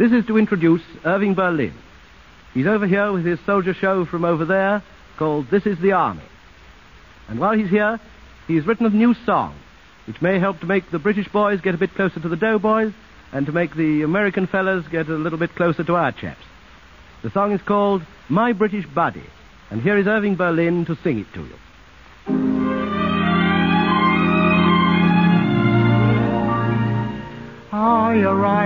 this is to introduce Irving Berlin. He's over here with his soldier show from over there called This is the Army. And while he's here, he's written a new song which may help to make the British boys get a bit closer to the doughboys and to make the American fellas get a little bit closer to our chaps. The song is called My British Buddy, and here is Irving Berlin to sing it to you.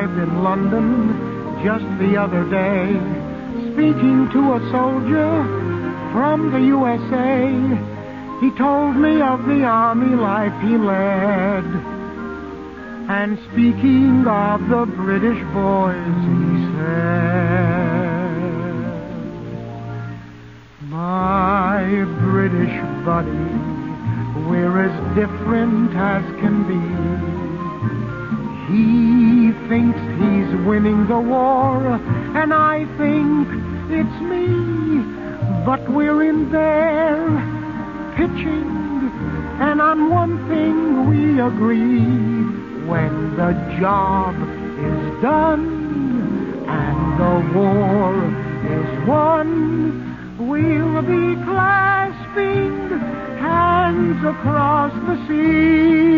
Arrived in London just the other day, speaking to a soldier from the USA. He told me of the army life he led. And speaking of the British boys, he said, My British buddy, we're as different as can be. He thinks he's winning the war, and I think it's me. But we're in there pitching, and on one thing we agree. When the job is done and the war is won, we'll be clasping hands across the sea.